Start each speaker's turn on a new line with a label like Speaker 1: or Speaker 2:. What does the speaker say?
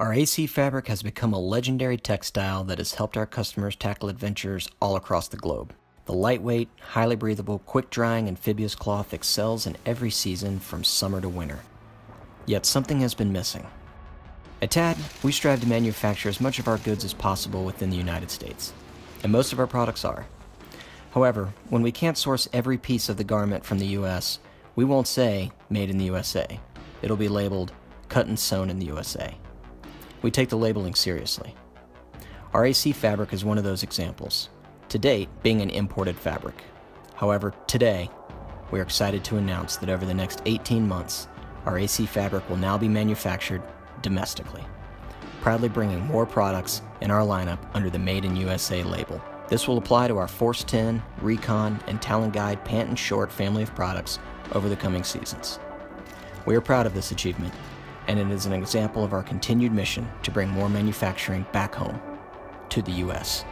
Speaker 1: Our AC fabric has become a legendary textile that has helped our customers tackle adventures all across the globe. The lightweight, highly breathable, quick drying amphibious cloth excels in every season from summer to winter. Yet something has been missing. At TAD, we strive to manufacture as much of our goods as possible within the United States, and most of our products are. However, when we can't source every piece of the garment from the US, we won't say made in the USA. It'll be labeled cut and sewn in the USA. We take the labeling seriously. Our AC fabric is one of those examples, to date being an imported fabric. However, today, we are excited to announce that over the next 18 months, our AC fabric will now be manufactured domestically, proudly bringing more products in our lineup under the Made in USA label. This will apply to our Force 10, Recon, and Talon Guide pant and short family of products over the coming seasons. We are proud of this achievement, and it is an example of our continued mission to bring more manufacturing back home to the U.S.